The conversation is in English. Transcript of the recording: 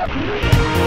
Yeah!